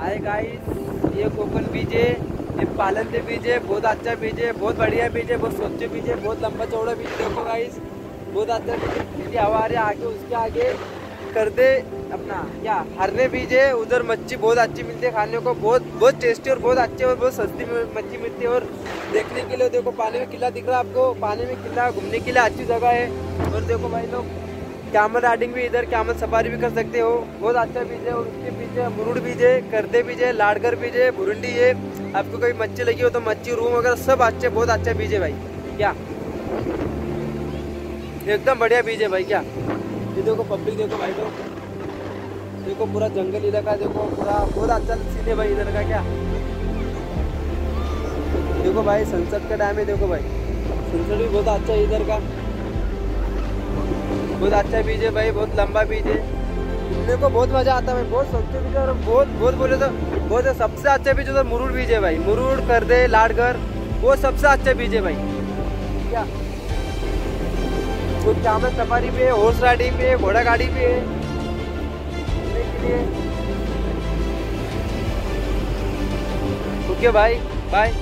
Hi guys ये कोकन बीज है ये पालन दे बीज है बहुत अच्छा बीज है बहुत बढ़िया बीज है बहुत स्वच्छ बीज है बहुत लंबा चौड़ा बीज। देखो गाइस बहुत अच्छा बीज। है आ आगे, उसके आगे कर दे अपना। क्या? हरने बीज है उधर मच्छी बहुत अच्छी मिलती है खाने को, बहुत बहुत टेस्टी और बहुत अच्छी और बहुत सस्ती मच्छी मिलती है। और देखने के लिए, देखो, पानी में किला दिख रहा है आपको। पानी में किला, घूमने के लिए अच्छी जगह है। और देखो, भाई लोग कैमल राइडिंग भी इधर कैमल सफारी भी कर सकते हो। बहुत अच्छा बीज है और उसके पीछे मुरुड़ बीज है, करदे बीज है, लाड़कर बीज है, बुरुंडी है। आपको कोई मच्छी लगी हो तो मच्छी, रूम वगैरह सब अच्छे, बहुत अच्छा बीज है भाई। क्या? एकदम बढ़िया बीज है भाई, क्या? ये देखो पब्लिक देखो भाई लोग देखो पूरा जंगल इलाका देखो पूरा, बहुत अच्छा सीन है भाई इधर का, क्या? देखो भाई सनसेट का टाइम है, देखो भाई। सनसेट भी बहुत अच्छा है इधर का। बहुत अच्छा बीज है भाई, बहुत लंबा बीज है। घूमने को बहुत मज़ा आता है बहुत सस्ते बीज है और बहुत बहुत बोले तो बहुत सबसे अच्छा बीज उधर मुरुड़ बीज है भाई। मुरुड़ कर दे लाडघर वो सबसे अच्छा बीज है भाई। क्या? कुछ चावल सफारी है हॉर्स राइडिंग है घोड़ा गाड़ी है। घूमने ओके भाई बाय